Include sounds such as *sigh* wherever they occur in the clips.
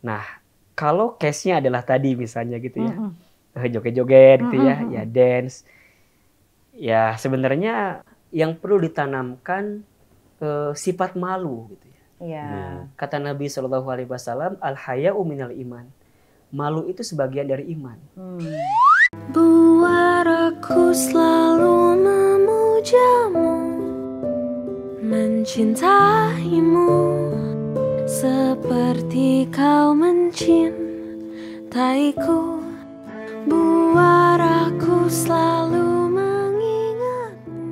Nah, kalau case-nya adalah tadi misalnya gitu ya, mm-hmm. joget-joget gitu ya, mm-hmm. ya dance, ya sebenarnya yang perlu ditanamkan uh, sifat malu gitu ya. Yeah. Nah, kata Nabi Shallallahu Alaihi Wasallam, al hayau minal iman. Malu itu sebagian dari iman. Hmm. Buar aku selalu memujamu, mencintaimu seperti kau mencintaiku. Buar aku selalu mengingatmu.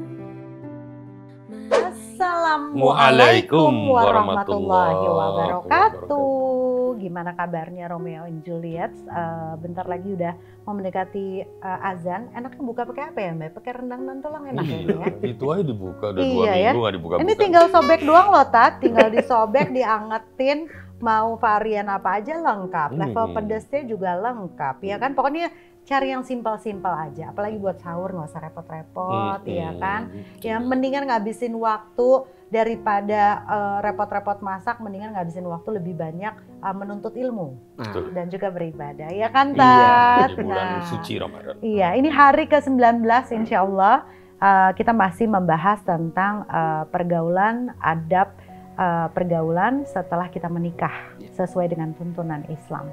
Assalamualaikum warahmatullahi wabarakatuh gimana kabarnya Romeo and Juliet? Uh, bentar lagi udah mau mendekati uh, azan. Enaknya buka pakai apa ya Mbak? Pakai rendang dan tulang enak iya, ya? Itu aja dibuka udah iya, dua ya? minggu dibuka. Ini tinggal sobek doang loh Tat, tinggal disobek, diangetin. Mau varian apa aja lengkap, level hmm. pedesnya juga lengkap ya kan. Pokoknya cari yang simpel-simpel aja. Apalagi buat sahur nggak usah repot-repot, hmm, ya kan? Ya mendingan ngabisin waktu daripada uh, repot-repot masak mendingan ngabisin waktu lebih banyak uh, menuntut ilmu nah. dan juga beribadah ya kan iya, Tat? Iya, bulan nah, suci Ramadan. Iya, ini hari ke-19 insya Allah uh, kita masih membahas tentang uh, pergaulan adab uh, pergaulan setelah kita menikah sesuai dengan tuntunan Islam.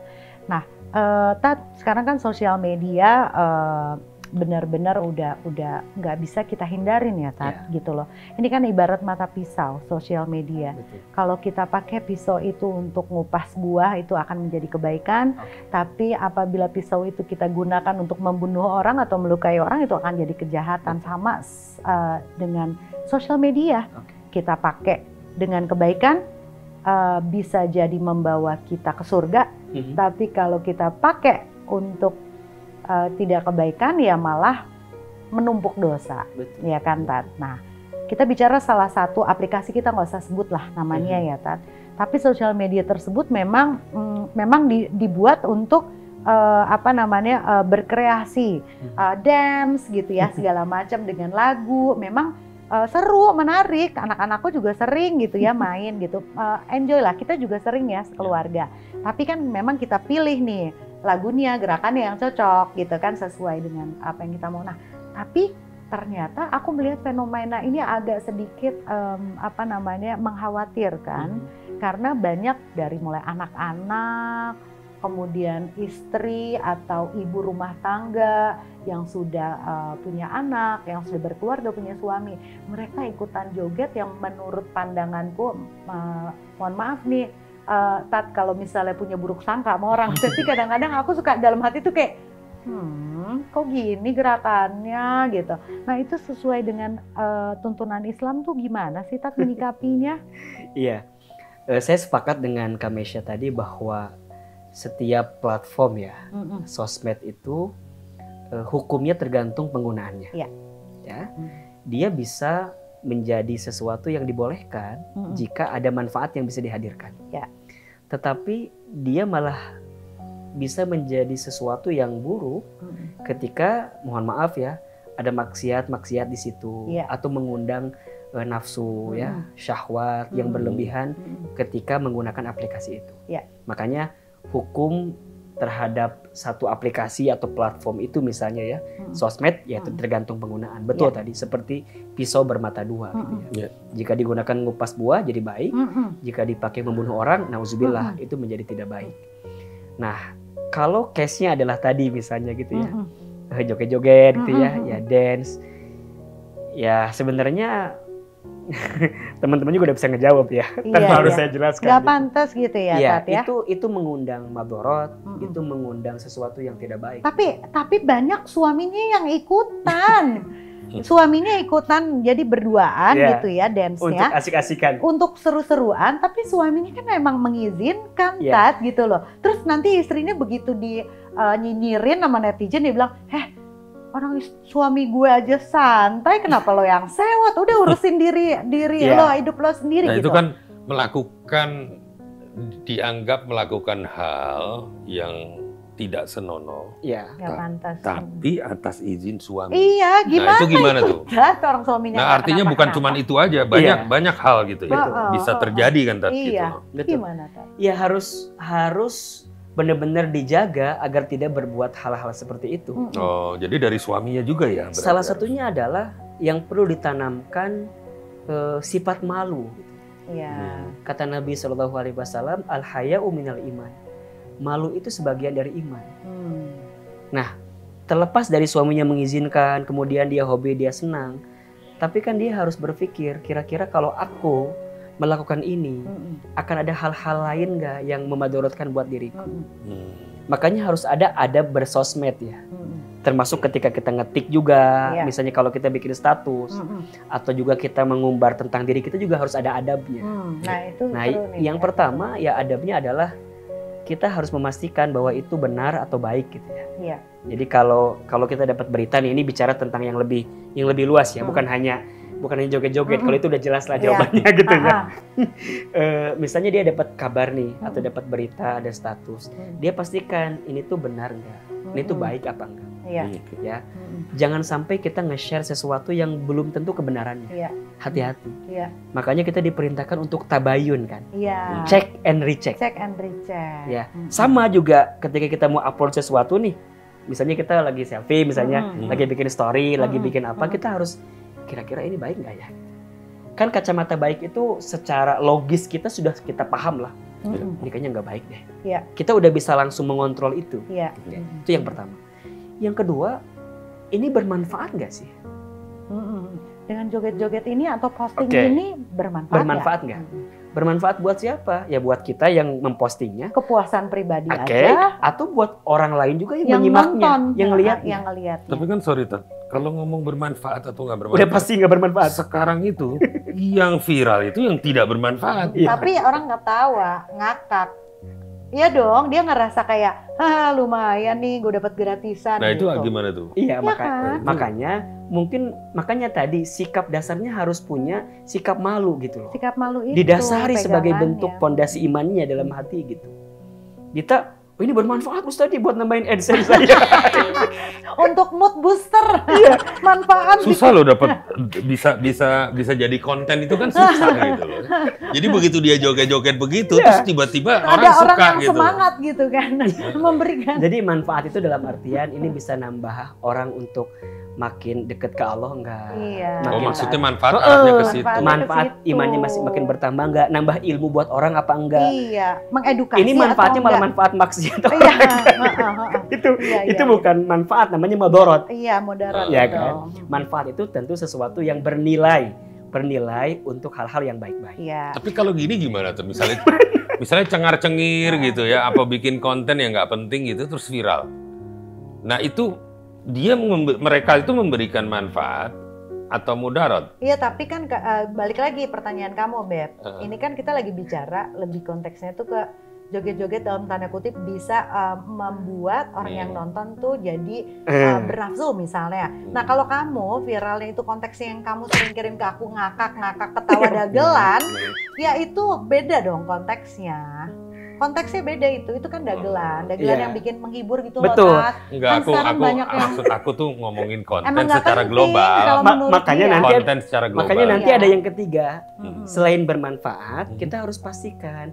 Nah, uh, Tat, sekarang kan sosial media uh, benar-benar udah udah nggak bisa kita hindarin ya Tat yeah. gitu loh. Ini kan ibarat mata pisau sosial media. Kalau kita pakai pisau itu untuk ngupas buah itu akan menjadi kebaikan, okay. tapi apabila pisau itu kita gunakan untuk membunuh orang atau melukai orang itu akan jadi kejahatan Betul. sama uh, dengan sosial media. Okay. Kita pakai dengan kebaikan uh, bisa jadi membawa kita ke surga, mm -hmm. tapi kalau kita pakai untuk uh, tidak kebaikan ya malah menumpuk dosa, Betul. ya kan Tat. Nah, kita bicara salah satu aplikasi kita nggak usah sebut lah namanya hmm. ya Tat. Tapi sosial media tersebut memang mm, memang di, dibuat untuk uh, apa namanya uh, berkreasi, uh, dance gitu ya segala macam dengan lagu. Memang uh, seru, menarik. Anak-anakku juga sering gitu ya main gitu. Uh, enjoy lah. Kita juga sering ya sekeluarga. Tapi kan memang kita pilih nih lagunya, gerakannya yang cocok gitu kan sesuai dengan apa yang kita mau. Nah, tapi ternyata aku melihat fenomena ini agak sedikit um, apa namanya mengkhawatirkan hmm. karena banyak dari mulai anak-anak kemudian istri atau ibu rumah tangga yang sudah uh, punya anak, yang sudah berkeluarga punya suami, mereka ikutan joget yang menurut pandanganku, uh, mohon maaf nih, uh, tat kalau misalnya punya buruk sangka sama orang. *laughs* Tapi kadang-kadang aku suka dalam hati tuh kayak hmm kok gini gerakannya? gitu. Nah itu sesuai dengan uh, tuntunan Islam tuh gimana sih tat menyikapinya? *laughs* Iya. Uh, saya sepakat dengan Kamesha tadi bahwa setiap platform ya mm -mm. sosmed itu uh, hukumnya tergantung penggunaannya. Yeah. ya. Mm. dia bisa menjadi sesuatu yang dibolehkan mm -mm. jika ada manfaat yang bisa dihadirkan. Ya. Tetapi dia malah bisa menjadi sesuatu yang buruk mm -mm. ketika mohon maaf ya ada maksiat-maksiat di situ ya. atau mengundang uh, nafsu mm -mm. ya syahwat mm -mm. yang berlebihan mm -mm. ketika menggunakan aplikasi itu. Ya. Makanya hukum terhadap satu aplikasi atau platform itu misalnya ya hmm. sosmed ya hmm. tergantung penggunaan betul yeah. tadi seperti pisau bermata dua hmm. gitu ya. Yeah. jika digunakan ngupas buah jadi baik hmm. jika dipakai membunuh orang nauzubillah hmm. itu menjadi tidak baik nah kalau case-nya adalah tadi misalnya gitu ya hmm. joget-joget gitu ya ya dance ya sebenarnya *laughs* teman-teman juga udah bisa ngejawab ya tanpa iya, harus iya. saya jelaskan. Gak gitu. pantas gitu ya, iya, Tat, ya. Itu itu mengundang madorot, hmm. itu mengundang sesuatu yang tidak baik. Tapi tapi banyak suaminya yang ikutan. *laughs* suaminya ikutan jadi berduaan yeah. gitu ya dance-nya. Untuk asik-asikan. Untuk seru-seruan, tapi suaminya kan memang mengizinkan yeah. Tat gitu loh. Terus nanti istrinya begitu di uh, nyinyirin sama netizen dia bilang, "Heh, orang suami gue aja santai kenapa lo yang sewot udah urusin diri *laughs* diri yeah. lo hidup lo sendiri nah, gitu itu kan melakukan dianggap melakukan hal yang tidak senonoh. Iya. Nggak pantas. Tapi atas izin suami. Iya, Nah, gimana itu gimana tuh? *laughs* Jahat orang suaminya. Nah, artinya kenapa-kenapa. bukan cuma itu aja, banyak Iya. banyak hal gitu ya. Betul. Bisa Oh, oh, terjadi kan Tat, gitu. Iya. Betul. Gimana, Tat? Ya harus harus benar-benar dijaga agar tidak berbuat hal-hal seperti itu. Oh, jadi dari suaminya juga ya? berarti Salah satunya adalah yang perlu ditanamkan eh, sifat malu. Iya. Kata Nabi Shallallahu Alaihi Wasallam, al hayau minal iman. Malu itu sebagian dari iman. Hmm. Terlepas dari suaminya mengizinkan, kemudian dia hobi, dia senang. Tapi kan dia harus berpikir, kira-kira kalau aku melakukan ini, Mm-mm. akan ada hal-hal lain nggak yang memadorotkan buat diriku? Mm-mm. Hmm. Makanya harus ada adab bersosmed ya. Mm-mm. Termasuk ketika kita ngetik juga, Iya. misalnya kalau kita bikin status, Mm-mm. atau juga kita mengumbar tentang diri kita juga harus ada adabnya. Hmm. Nah, itu Nah, nih, yang ya. pertama ya adabnya adalah kita harus memastikan bahwa itu benar atau baik gitu ya. Iya. Jadi kalau kalau kita dapat berita nih ini bicara tentang yang lebih yang lebih luas ya, Hmm. bukan hanya bukan hanya joget-joget. Mm-mm. Kalau itu udah jelas lah Iya. jawabannya *laughs* gitu ya. *laughs* Eh, misalnya dia dapat kabar nih atau Hmm. dapat berita ada status, Hmm. dia pastikan ini tuh benar nggak, ini tuh baik apa enggak. Iya. Ya, Mm-mm. jangan sampai kita nge-share sesuatu yang belum tentu kebenarannya. Iya. Hati-hati. Iya. Makanya kita diperintahkan untuk tabayun kan, Iya. check and recheck. Check and recheck. Ya, Mm-mm. Sama juga ketika kita mau upload sesuatu nih, misalnya kita lagi selfie, misalnya Mm-mm. lagi bikin story, lagi Mm-mm. bikin apa, Mm-mm. kita harus kira-kira ini baik nggak ya? Kan kacamata baik itu secara logis kita sudah kita paham lah, Mm-mm. ini kayaknya nggak baik deh. Iya. Kita udah bisa langsung mengontrol itu. Iya. Ya, Itu yang pertama. Yang kedua, ini bermanfaat nggak sih? Mm-mm. Dengan joget-joget ini atau posting Oke. ini bermanfaat Bermanfaat nggak? Bermanfaat buat siapa? Ya buat kita yang mempostingnya, Kepuasan pribadi oke, aja. atau buat orang lain juga yang, Yang menyimaknya, nonton, yang lihat. yang. Tapi kan sorry Tat, kalau ngomong bermanfaat atau nggak bermanfaat, Udah pasti nggak bermanfaat. sekarang itu yang viral itu yang tidak bermanfaat. Iya. Tapi orang nggak tawa, ngakak. Iya dong, dia ngerasa kayak, ah lumayan nih, gue dapat gratisan. Nah itu gitu. gimana tuh? Iya, Iya maka- kan? makanya mungkin makanya tadi sikap dasarnya harus punya sikap malu gitu loh. Sikap malu itu. Didasari sebagai bentuk pondasi imannya dalam hati gitu. Kita oh ini bermanfaat Ustaz nih buat nambahin AdSense saya. Untuk mood booster, Iya. manfaat. Susah loh dapat bisa bisa bisa jadi konten itu kan susah gitu loh. Jadi begitu dia joget-joget begitu Iya. terus tiba-tiba Ada orang orang suka yang gitu. semangat gitu kan, memberikan. Jadi manfaat itu dalam artian ini bisa nambah orang untuk makin deket ke Allah enggak? Iya. Oh Makin maksudnya taat. manfaat arahnya ke situ. manfaat. Ke situ. imannya masih makin bertambah enggak? Nambah ilmu buat orang apa enggak? Iya, mengedukasi. Ini manfaatnya atau malah enggak? manfaat maksiat. Iya, heeh, heeh. *laughs* itu Iya, itu iya. bukan manfaat namanya madorot. Iya, mudarat. Iya kan? Manfaat itu tentu sesuatu yang bernilai, bernilai untuk hal-hal yang baik-baik. Iya. Tapi kalau gini gimana tuh misalnya *laughs* misalnya cengar-cengir gitu ya apa bikin konten yang nggak penting gitu terus viral. Nah itu dia mereka itu memberikan manfaat atau mudarat. Iya, tapi kan ke- eh, balik lagi pertanyaan kamu, Beb. Heeh. Ini kan kita lagi bicara lebih konteksnya tuh ke joget-joget dalam tanda kutip bisa eh, membuat orang yang Hmm. nonton tuh jadi eh, bernafsu misalnya. Nah, kalau kamu viralnya itu konteksnya yang kamu sering kirim ke aku ngakak-ngakak ketawa *laughs* dagelan, ya itu beda dong konteksnya. Konteksnya beda itu, itu kan dagelan, dagelan Iya. yang bikin menghibur gitu Betul. loh, Tat. Enggak Kan aku sekarang aku banyak yang- maksud aku tuh ngomongin konten Emang secara penting global. Ma- makanya dia. nanti- Konten secara global. Makanya nanti ada yang ketiga, Mm-mm. selain bermanfaat, Hmm. kita harus pastikan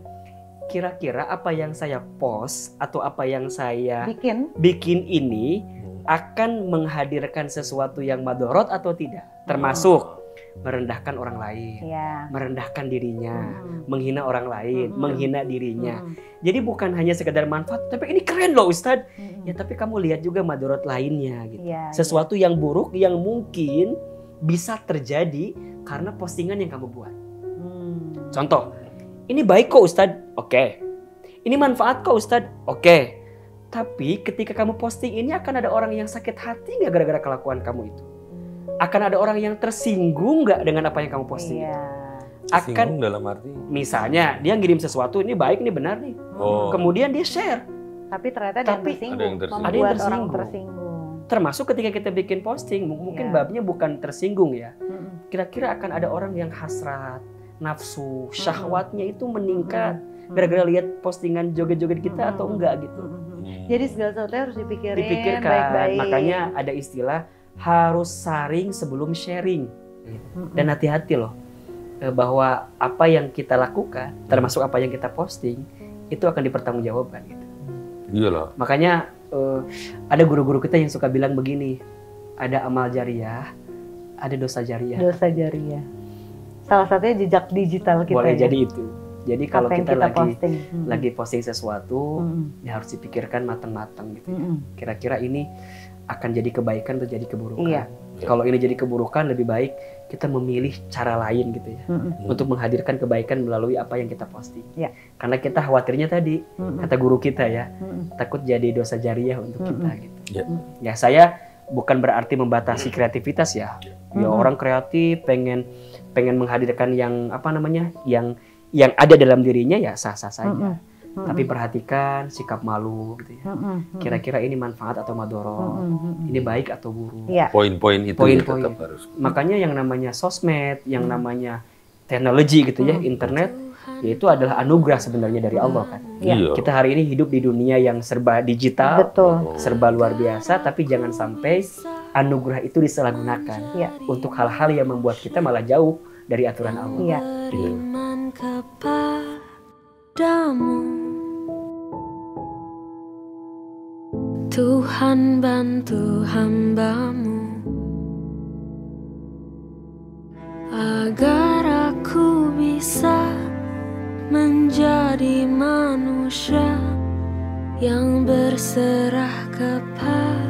kira-kira apa yang saya post atau apa yang saya bikin bikin ini akan menghadirkan sesuatu yang madorot atau tidak, termasuk merendahkan orang lain, ya. merendahkan dirinya, Mm-mm. menghina orang lain, Mm-mm. menghina dirinya. Mm-mm. Jadi bukan hanya sekedar manfaat, tapi ini keren loh Ustadz. Mm-mm. Ya tapi kamu lihat juga madorot lainnya gitu. Iya, Sesuatu yang buruk yang mungkin bisa terjadi karena postingan yang kamu buat. Hmm. Contoh, ini baik kok Ustadz, oke. Ini manfaat kok Ustadz, oke. Tapi ketika kamu posting ini akan ada orang yang sakit hati nggak gara-gara kelakuan kamu itu? Akan ada orang yang tersinggung nggak dengan apa yang kamu posting? Iya. Akan Singgung dalam arti. misalnya dia ngirim sesuatu ini baik ini benar nih, Oh. kemudian dia share. Tapi ternyata ada yang Tapi- tersinggung, Ada yang tersinggung. Ada yang membuat orang tersinggung. tersinggung. Termasuk ketika kita bikin posting, mungkin Iya. babnya bukan tersinggung ya. Kira-kira akan ada orang yang hasrat, nafsu, syahwatnya itu meningkat gara-gara lihat postingan joget-joget kita atau enggak gitu. Hmm. Jadi segala sesuatu harus dipikirin Dipikirkan. baik-baik. Makanya ada istilah harus saring sebelum sharing. Dan hati-hati loh eh, bahwa apa yang kita lakukan, termasuk apa yang kita posting, itu akan dipertanggungjawabkan gitu. Iya loh. Makanya eh, ada guru-guru kita yang suka bilang begini, ada amal jariah, ada dosa jariah. dosa jariah. Salah satunya jejak digital kita. Boleh ya. jadi itu. Jadi kalau kita, kita lagi posting. Lagi posting sesuatu, Mm-mm. ya harus dipikirkan matang-matang gitu. ya. Mm-mm. Kira-kira ini akan jadi kebaikan atau jadi keburukan. Iya. Kalau ini jadi keburukan lebih baik kita memilih cara lain gitu ya. Mm-mm. Untuk menghadirkan kebaikan melalui apa yang kita posting. Iya. Karena kita khawatirnya tadi Mm-mm. kata guru kita ya, Mm-mm. takut jadi dosa jariah untuk kita Mm-mm. gitu. Ya. Ya saya bukan berarti membatasi kreativitas ya. Ya Mm-mm. orang kreatif pengen pengen menghadirkan yang apa namanya? yang yang ada dalam dirinya ya sah-sah saja. Mm-mm. Mm-mm. Tapi perhatikan sikap malu gitu ya. Kira-kira ini manfaat atau madorot? Mm-mm. Ini baik atau buruk? Iya. Poin-poin itu Poin-poin. tetap harus. Makanya yang namanya sosmed, yang namanya teknologi gitu ya, internet, yaitu adalah anugerah sebenarnya dari Allah kan. Iya. Iya. Kita hari ini hidup di dunia yang serba digital, Betul. serba luar biasa, tapi jangan sampai anugerah itu disalahgunakan Iya. untuk hal-hal yang membuat kita malah jauh dari aturan Allah. Iya. kepadamu Tuhan bantu hambamu. Agar aku bisa menjadi manusia yang berserah kepadamu.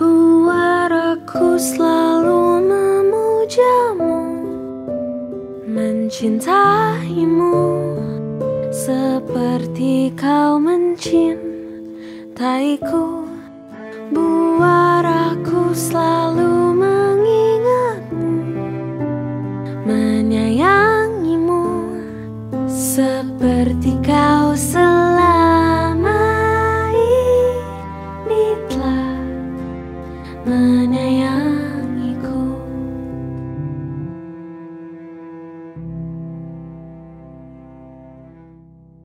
Buat aku selalu memujamu Mencintaimu Seperti kau mencintaiku Buat aku selalu mengingatmu Menyayangimu. Seperti